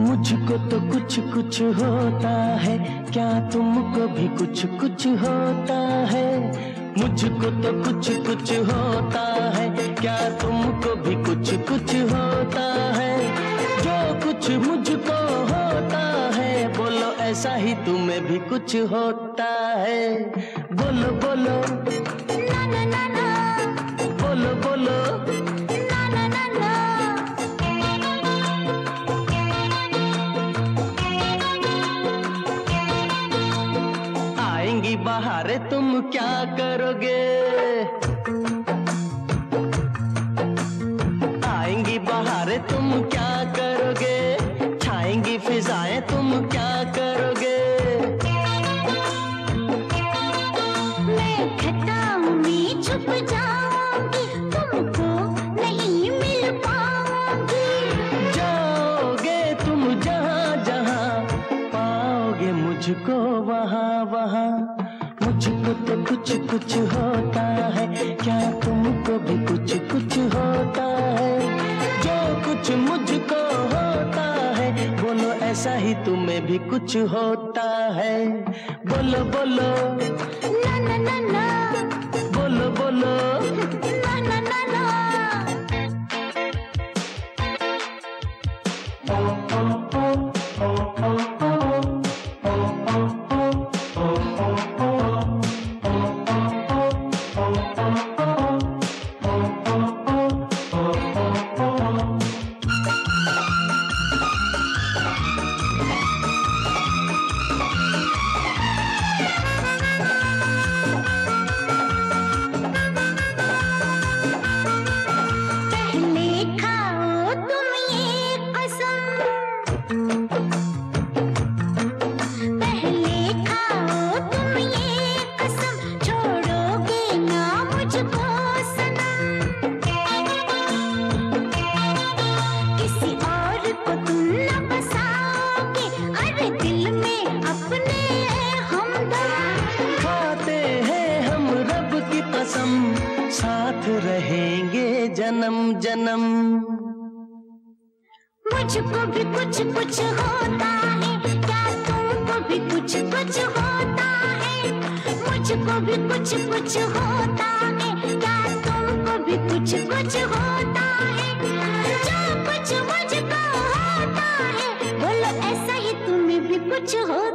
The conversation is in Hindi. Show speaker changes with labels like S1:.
S1: मुझको तो कुछ कुछ होता है। क्या तुमको भी कुछ कुछ होता है? मुझको तो कुछ कुछ होता है। क्या तुमको भी कुछ कुछ होता है? जो कुछ मुझको होता है, बोलो ऐसा ही तुम्हें भी कुछ होता है। बोलो बोलो।
S2: ना ना ना
S1: बाहर तुम क्या करोगे? आएँगी बाहर तुम क्या करोगे? छाएँगी फिजाएँ तुम क्या करोगे?
S2: मैं घटाओं में छुप जाऊँगी तुमको नहीं मिल पाऊँगी।
S1: जाओगे तुम जहाँ जहाँ पाओगे मुझको वहाँ वहाँ। मुझको तो कुछ कुछ होता है। क्या तुमको भी कुछ कुछ होता है? जो कुछ मुझको होता है बोलो ऐसा ही तुम्हें भी कुछ होता है। बोलो बोलो।
S2: ना ना ना ना।
S1: बोलो बोलो।
S2: ना ना ना ना।
S1: साथ रहेंगे जन्म जन्म।
S2: मुझको भी कुछ कुछ होता है। क्या तुमको भी कुछ कुछ होता है? मुझको भी कुछ कुछ होता है। क्या तुमको भी कुछ कुछ होता है? जो कुछ मुझको होता है, बोलो ऐसा ही तुम्हें भी कुछ होता